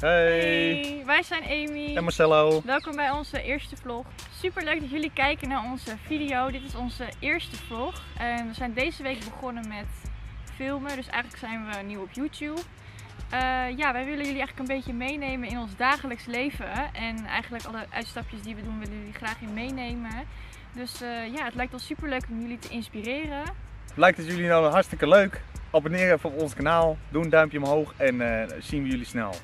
Hey, wij zijn Amy en Marcello. Welkom bij onze eerste vlog. Super leuk dat jullie kijken naar onze video. Dit is onze eerste vlog. En we zijn deze week begonnen met filmen, dus eigenlijk zijn we nieuw op YouTube. Uh, ja, wij willen jullie eigenlijk een beetje meenemen in ons dagelijks leven. En eigenlijk alle uitstapjes die we doen, willen jullie graag in meenemen. Dus uh, ja, het lijkt ons super leuk om jullie te inspireren. Lijkt het jullie nou hartstikke leuk? Abonneer even op ons kanaal, doe een duimpje omhoog en uh, zien we jullie snel.